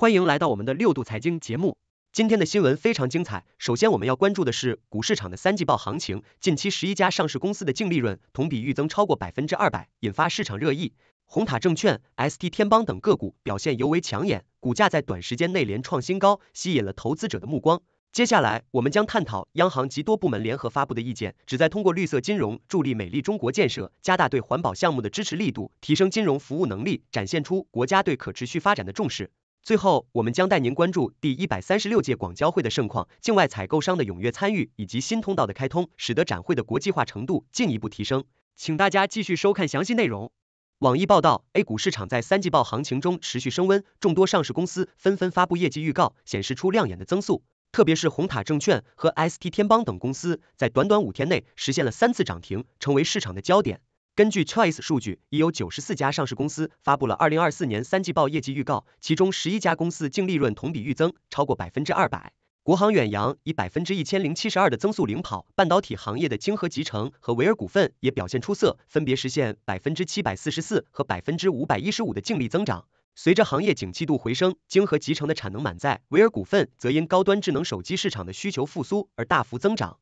欢迎来到我们的六度财经节目。今天的新闻非常精彩。首先我们要关注的是股市场的三季报行情。近期十一家上市公司的净利润同比预增超过百分之二百，引发市场热议。红塔证券、ST 天邦等个股表现尤为抢眼，股价在短时间内连创新高，吸引了投资者的目光。接下来我们将探讨央行及多部门联合发布的意见，旨在通过绿色金融助力美丽中国建设，加大对环保项目的支持力度，提升金融服务能力，展现出国家对可持续发展的重视。最后，我们将带您关注第一百三十六届广交会的盛况，境外采购商的踊跃参与以及新通道的开通，使得展会的国际化程度进一步提升。请大家继续收看详细内容。网易报道，A 股市场在三季报行情中持续升温，众多上市公司纷纷发布业绩预告，显示出亮眼的增速。特别是红塔证券和 ST 天邦等公司，在短短五天内实现了三次涨停，成为市场的焦点。根据 Choice 数据，已有九十四家上市公司发布了二零二四年三季报业绩预告，其中十一家公司净利润同比预增超过百分之二百。国航远洋以百分之一千零七十二的增速领跑，半导体行业的晶河集成和维尔股份也表现出色，分别实现百分之七百四十四和百分之五百一十五的净利增长。随着行业景气度回升，晶河集成的产能满载，维尔股份则因高端智能手机市场的需求复苏而大幅增长。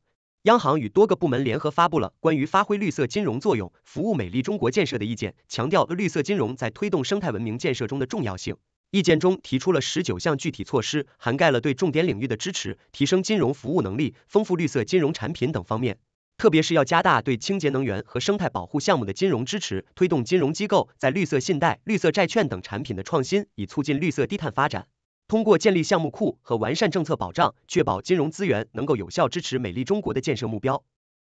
央行与多个部门联合发布了关于发挥绿色金融作用、服务美丽中国建设的意见，强调绿色金融在推动生态文明建设中的重要性。意见中提出了十九项具体措施，涵盖了对重点领域的支持、提升金融服务能力、丰富绿色金融产品等方面。特别是要加大对清洁能源和生态保护项目的金融支持，推动金融机构在绿色信贷、绿色债券等产品的创新，以促进绿色低碳发展。通过建立项目库和完善政策保障，确保金融资源能够有效支持美丽中国的建设目标。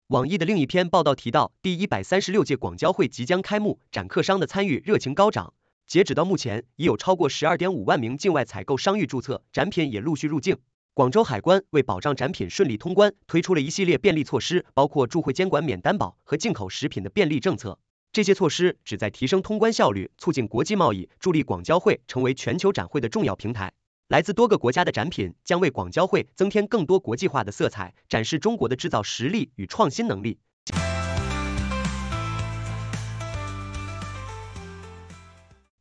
网易的另一篇报道提到，第一百三十六届广交会即将开幕，展客商的参与热情高涨。截止到目前，已有超过十二点五万名境外采购商预注册，展品也陆续入境。广州海关为保障展品顺利通关，推出了一系列便利措施，包括驻会监管免担保和进口食品的便利政策。这些措施旨在提升通关效率，促进国际贸易，助力广交会成为全球展会的重要平台。来自多个国家的展品将为广交会增添更多国际化的色彩，展示中国的制造实力与创新能力。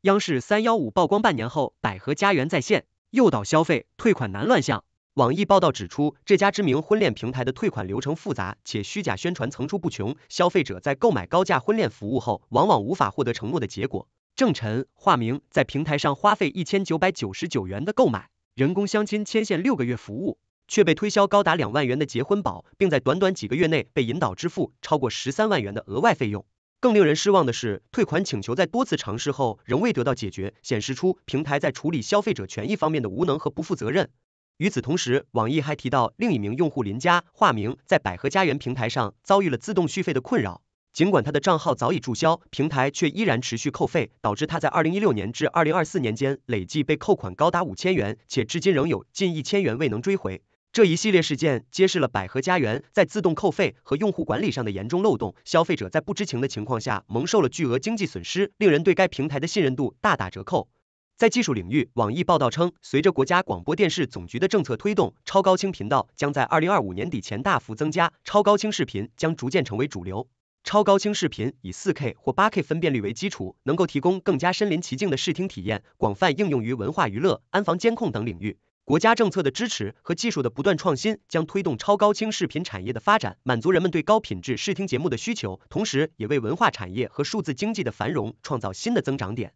央视三幺五曝光半年后，百合家园在线，诱导消费，退款难乱象。网易报道指出，这家知名婚恋平台的退款流程复杂，且虚假宣传层出不穷，消费者在购买高价婚恋服务后，往往无法获得承诺的结果。郑晨化名在平台上花费一千九百九十九元的购买人工相亲牵线六个月服务，却被推销高达两万元的结婚宝，并在短短几个月内被引导支付超过十三万元的额外费用。更令人失望的是，退款请求在多次尝试后仍未得到解决，显示出平台在处理消费者权益方面的无能和不负责任。与此同时，网易还提到另一名用户林佳（化名）在百合家园平台上遭遇了自动续费的困扰。尽管他的账号早已注销，平台却依然持续扣费，导致他在二零一六年至二零二四年间累计被扣款高达五千元，且至今仍有近一千元未能追回。这一系列事件揭示了百合家园在自动扣费和用户管理上的严重漏洞，消费者在不知情的情况下蒙受了巨额经济损失，令人对该平台的信任度大打折扣。在技术领域，网易报道称，随着国家广播电视总局的政策推动，超高清频道将在二零二五年底前大幅增加，超高清视频将逐渐成为主流。超高清视频以 4K 或 8K 分辨率为基础，能够提供更加身临其境的视听体验，广泛应用于文化娱乐、安防监控等领域。国家政策的支持和技术的不断创新，将推动超高清视频产业的发展，满足人们对高品质视听节目的需求，同时也为文化产业和数字经济的繁荣创造新的增长点。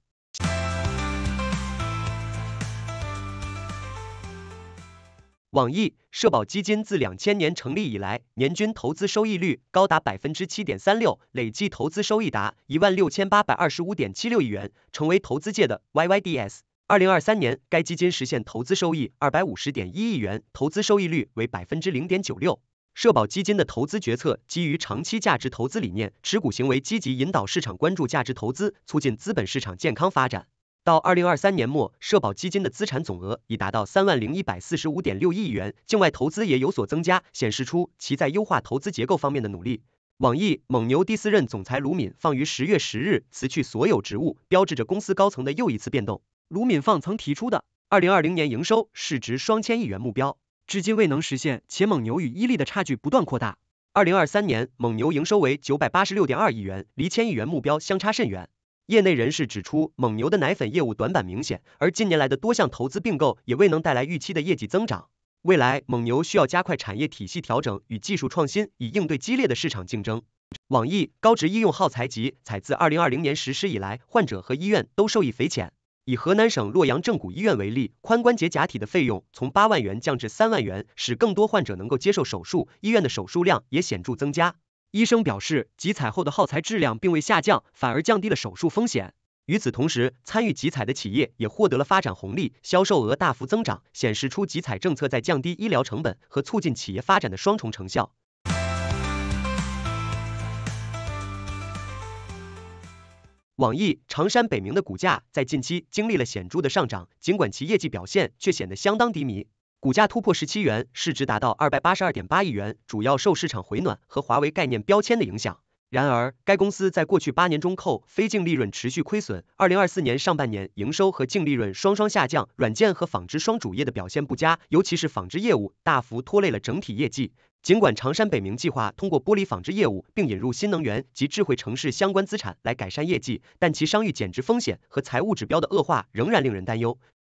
网易社保基金自两千年成立以来，年均投资收益率高达百分之七点三六，累计投资收益达一万六千八百二十五点七六亿元，成为投资界的 YYDS。二零二三年，该基金实现投资收益二百五十点一亿元，投资收益率为百分之零点九六。社保基金的投资决策基于长期价值投资理念，持股行为积极引导市场关注价值投资，促进资本市场健康发展。到二零二三年末，社保基金的资产总额已达到三万零一百四十五点六亿元，境外投资也有所增加，显示出其在优化投资结构方面的努力。网易蒙牛第四任总裁卢敏放于十月十日辞去所有职务，标志着公司高层的又一次变动。卢敏放曾提出的二零二零年营收市值双千亿元目标，至今未能实现，且蒙牛与伊利的差距不断扩大。二零二三年蒙牛营收为九百八十六点二亿元，离千亿元目标相差甚远。业内人士指出，蒙牛的奶粉业务短板明显，而近年来的多项投资并购也未能带来预期的业绩增长。未来，蒙牛需要加快产业体系调整与技术创新，以应对激烈的市场竞争。网易高值医用耗材集采自二零二零年实施以来，患者和医院都受益匪浅。以河南省洛阳正骨医院为例，髋关节假体的费用从八万元降至三万元，使更多患者能够接受手术，医院的手术量也显著增加。医生表示，集采后的耗材质量并未下降，反而降低了手术风险。与此同时，参与集采的企业也获得了发展红利，销售额大幅增长，显示出集采政策在降低医疗成本和促进企业发展的双重成效。网易、常山北明的股价在近期经历了显著的上涨，尽管其业绩表现却显得相当低迷。股价突破十七元，市值达到二百八十二点八亿元，主要受市场回暖和华为概念标签的影响。然而，该公司在过去八年中扣非净利润持续亏损，二零二四年上半年营收和净利润双双下降，软件和纺织双主业的表现不佳，尤其是纺织业务大幅拖累了整体业绩。尽管常山北明计划通过玻璃纺织业务并引入新能源及智慧城市相关资产来改善业绩，但其商誉减值风险和财务指标的恶化仍然令人担忧。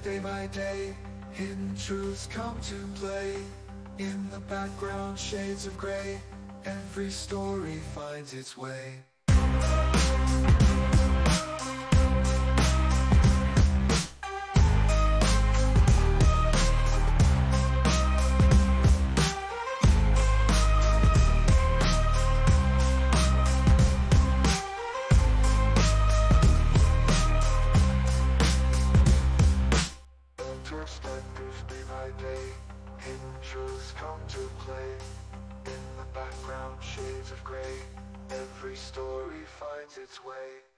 day by day. Hidden truths come to play. In the background shades of grey Every story finds its way play. In the background shades of grey. Every story finds its way.